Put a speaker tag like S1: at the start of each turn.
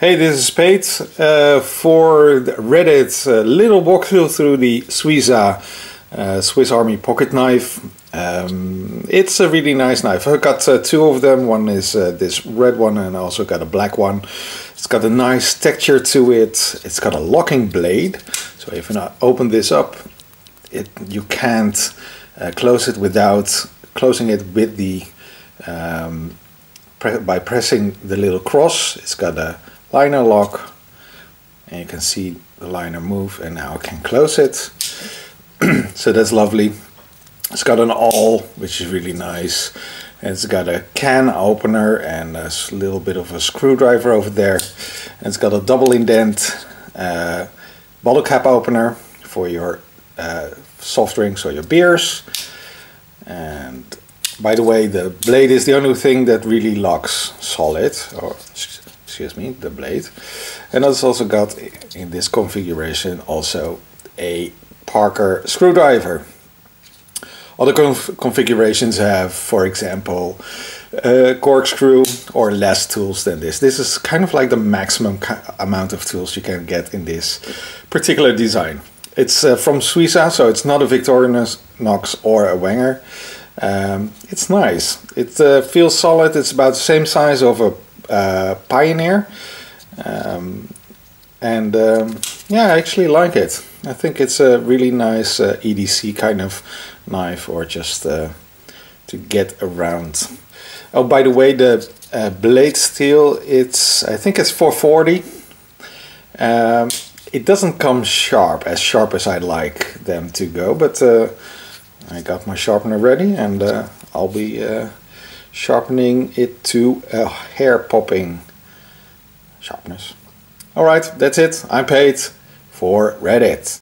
S1: Hey, this is Pate uh, for Reddit uh, little walkthrough through the Swiza uh, Swiss Army pocket knife. Um, it's a really nice knife. I've got uh, two of them. One is uh, this red one and I also got a black one. It's got a nice texture to it. It's got a locking blade. So if I open this up, it you can't uh, close it without closing it with the um, by pressing the little cross. It's got a liner lock and you can see the liner move and now I can close it. So that's lovely. It's got an awl which is really nice. And it's got a can opener and a little bit of a screwdriver over there. And it's got a double indent uh, bottle cap opener for your uh, soft drinks or your beers. And by the way the blade is the only thing that really locks solid or excuse me, the blade. And it's also got in this configuration also a Parker screwdriver. Other conf configurations have, for example, a corkscrew or less tools than this. This is kind of like the maximum amount of tools you can get in this particular design. It's uh, from Swiza, so it's not a Victorinox or a Wenger. Um, it's nice. It uh, feels solid. It's about the same size of a uh, Pioneer. Um, and um, yeah, I actually like it. I think it's a really nice uh, EDC kind of knife or just uh, to get around. Oh, by the way, the uh, blade steel, it's I think it's 440. Um, it doesn't come sharp, as sharp as I'd like them to go, but uh, I got my sharpener ready and uh, I'll be uh, sharpening it to a hair popping sharpness. Alright, that's it. I'm paid for Reddit.